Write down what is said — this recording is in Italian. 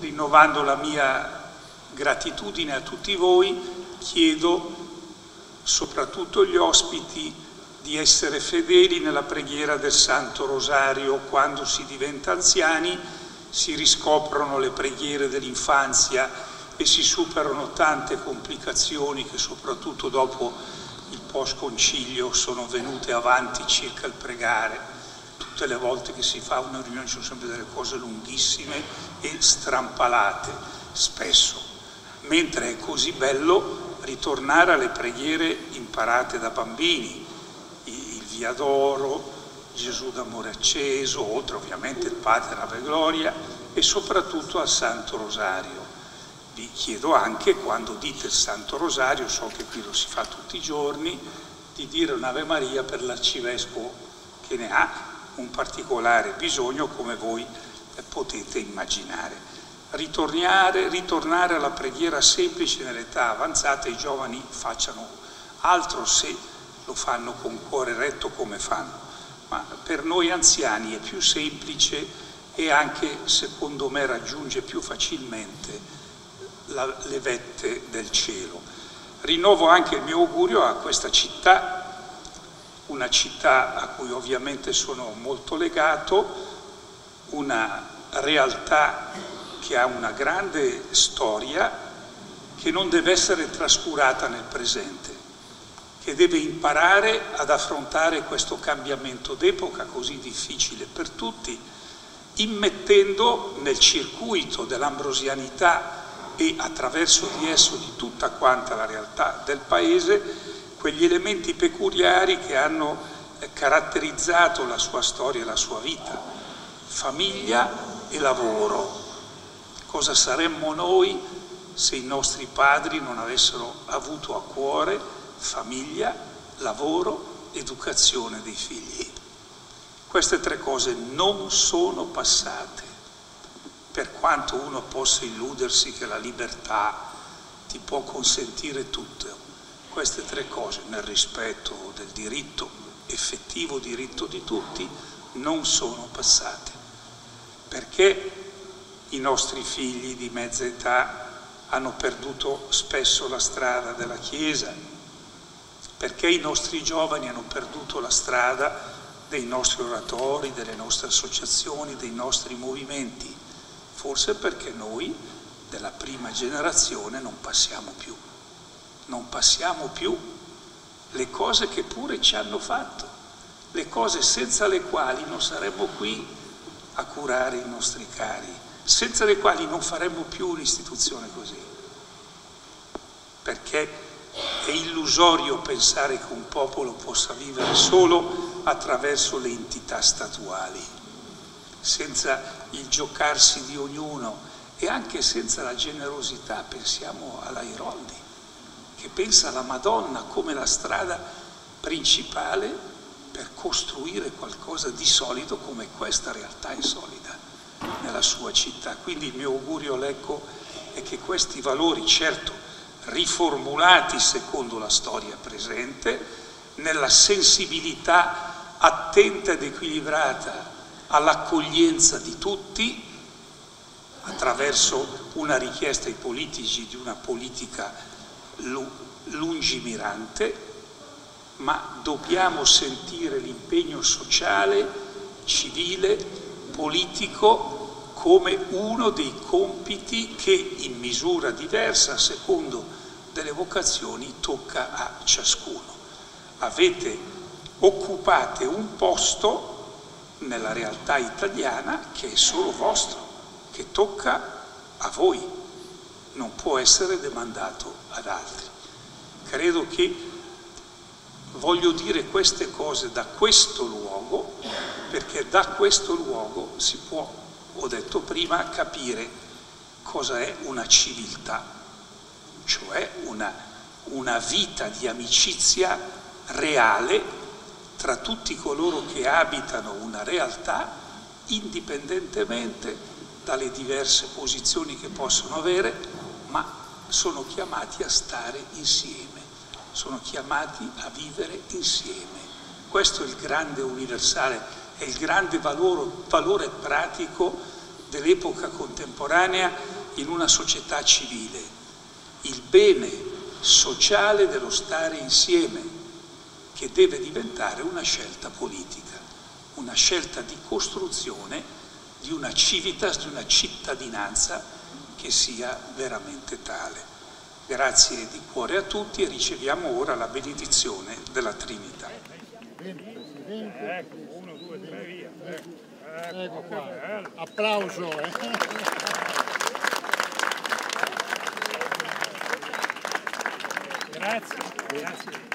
rinnovando la mia gratitudine a tutti voi, chiedo soprattutto agli ospiti di essere fedeli nella preghiera del Santo Rosario quando si diventa anziani, si riscoprono le preghiere dell'infanzia e si superano tante complicazioni che soprattutto dopo il post-concilio sono venute avanti circa il pregare. Tutte le volte che si fa una riunione ci sono sempre delle cose lunghissime e strampalate, spesso. Mentre è così bello ritornare alle preghiere imparate da bambini, il Via d'Oro, Gesù d'amore acceso, oltre ovviamente il Padre Ave Gloria e soprattutto al Santo Rosario vi chiedo anche, quando dite il Santo Rosario, so che qui lo si fa tutti i giorni, di dire un'Ave Maria per l'arcivescovo che ne ha un particolare bisogno, come voi potete immaginare. Ritornare, ritornare alla preghiera semplice nell'età avanzata, i giovani facciano altro se lo fanno con cuore retto come fanno, ma per noi anziani è più semplice e anche, secondo me, raggiunge più facilmente la, le vette del cielo. Rinnovo anche il mio augurio a questa città, una città a cui ovviamente sono molto legato, una realtà che ha una grande storia che non deve essere trascurata nel presente, che deve imparare ad affrontare questo cambiamento d'epoca così difficile per tutti, immettendo nel circuito dell'ambrosianità e attraverso di esso di tutta quanta la realtà del Paese quegli elementi peculiari che hanno eh, caratterizzato la sua storia e la sua vita, famiglia e lavoro. Cosa saremmo noi se i nostri padri non avessero avuto a cuore famiglia, lavoro, educazione dei figli? Queste tre cose non sono passate per quanto uno possa illudersi che la libertà ti può consentire tutto, queste tre cose nel rispetto del diritto, effettivo diritto di tutti, non sono passate. Perché i nostri figli di mezza età hanno perduto spesso la strada della Chiesa? Perché i nostri giovani hanno perduto la strada dei nostri oratori, delle nostre associazioni, dei nostri movimenti? Forse perché noi della prima generazione non passiamo più, non passiamo più le cose che pure ci hanno fatto, le cose senza le quali non saremmo qui a curare i nostri cari, senza le quali non faremmo più un'istituzione così. Perché è illusorio pensare che un popolo possa vivere solo attraverso le entità statuali senza il giocarsi di ognuno e anche senza la generosità, pensiamo all'Airoldi, che pensa alla Madonna come la strada principale per costruire qualcosa di solido come questa realtà insolida nella sua città. Quindi il mio augurio, Lecco, è che questi valori, certo riformulati secondo la storia presente, nella sensibilità attenta ed equilibrata all'accoglienza di tutti attraverso una richiesta ai politici di una politica lungimirante, ma dobbiamo sentire l'impegno sociale, civile, politico come uno dei compiti che in misura diversa, secondo delle vocazioni, tocca a ciascuno. Avete, occupate un posto nella realtà italiana che è solo vostro, che tocca a voi, non può essere demandato ad altri. Credo che voglio dire queste cose da questo luogo, perché da questo luogo si può, ho detto prima, capire cosa è una civiltà, cioè una, una vita di amicizia reale tra tutti coloro che abitano una realtà indipendentemente dalle diverse posizioni che possono avere, ma sono chiamati a stare insieme, sono chiamati a vivere insieme. Questo è il grande universale, è il grande valore, valore pratico dell'epoca contemporanea in una società civile, il bene sociale dello stare insieme, che deve diventare una scelta politica, una scelta di costruzione di una civitas, di una cittadinanza che sia veramente tale. Grazie di cuore a tutti e riceviamo ora la benedizione della Trinità. Ecco, uno, due, tre, via. Ecco, ecco qua. Applauso. Eh. Grazie, grazie.